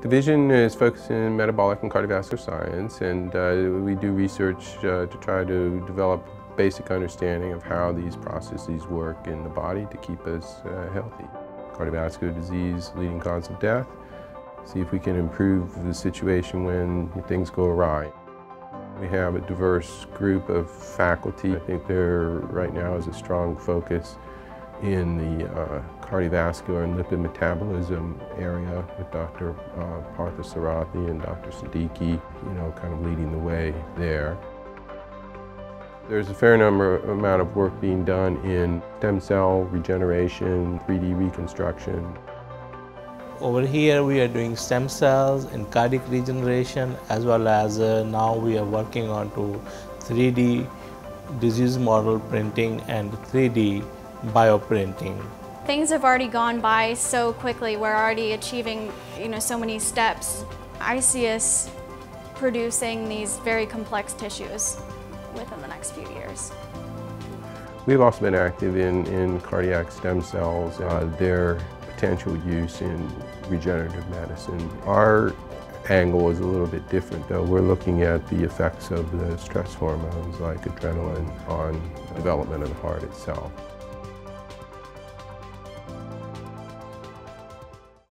Division is focused in metabolic and cardiovascular science and uh, we do research uh, to try to develop basic understanding of how these processes work in the body to keep us uh, healthy. Cardiovascular disease, leading cause of death, see if we can improve the situation when things go awry. We have a diverse group of faculty. I think there right now is a strong focus in the uh, cardiovascular and lipid metabolism area with Dr. Uh, Parthasarathy and Dr. Siddiqui, you know, kind of leading the way there. There's a fair number amount of work being done in stem cell regeneration, 3D reconstruction. Over here we are doing stem cells and cardiac regeneration as well as uh, now we are working on to 3D disease model printing and 3D bioprinting. Things have already gone by so quickly. We're already achieving, you know, so many steps. I see us producing these very complex tissues within the next few years. We've also been active in, in cardiac stem cells, uh, their potential use in regenerative medicine. Our angle is a little bit different though. We're looking at the effects of the stress hormones like adrenaline on development of the heart itself.